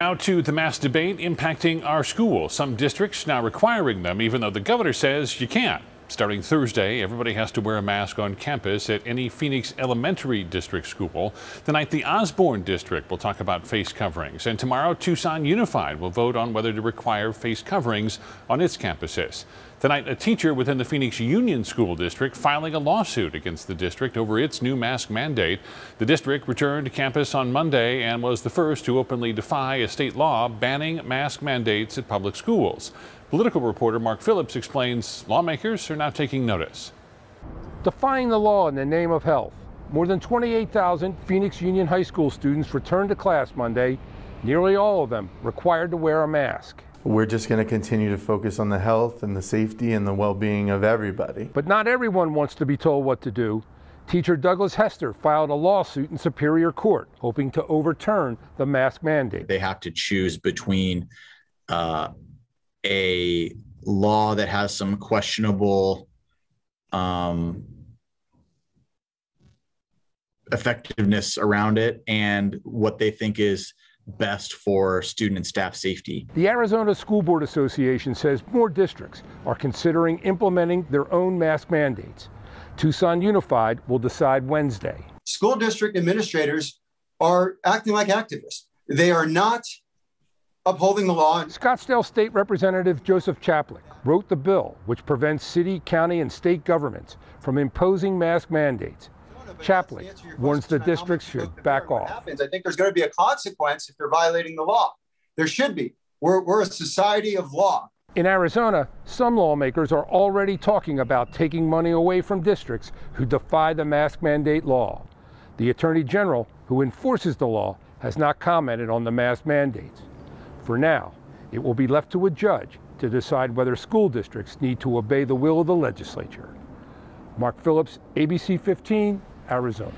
Now to the mask debate impacting our schools. Some districts now requiring them, even though the governor says you can't. Starting Thursday, everybody has to wear a mask on campus at any Phoenix Elementary District school. Tonight, the Osborn District will talk about face coverings. And tomorrow, Tucson Unified will vote on whether to require face coverings on its campuses. Tonight, a teacher within the Phoenix Union School District filing a lawsuit against the district over its new mask mandate. The district returned to campus on Monday and was the first to openly defy a state law banning mask mandates at public schools. Political reporter Mark Phillips explains lawmakers are now taking notice. Defying the law in the name of health. More than 28,000 Phoenix Union High School students returned to class Monday, nearly all of them required to wear a mask. We're just going to continue to focus on the health and the safety and the well-being of everybody. But not everyone wants to be told what to do. Teacher Douglas Hester filed a lawsuit in Superior Court, hoping to overturn the mask mandate. They have to choose between uh, a law that has some questionable um, effectiveness around it and what they think is best for student and staff safety. The Arizona School Board Association says more districts are considering implementing their own mask mandates. Tucson Unified will decide Wednesday. School district administrators are acting like activists. They are not upholding the law. Scottsdale State Representative Joseph Chaplik wrote the bill which prevents city, county, and state governments from imposing mask mandates. Chaplik warns the districts should back off. Happens. I think there's going to be a consequence if they're violating the law. There should be. We're, we're a society of law. In Arizona, some lawmakers are already talking about taking money away from districts who defy the mask mandate law. The Attorney General, who enforces the law, has not commented on the mask mandates. For now, it will be left to a judge to decide whether school districts need to obey the will of the legislature. Mark Phillips, ABC 15, Arizona.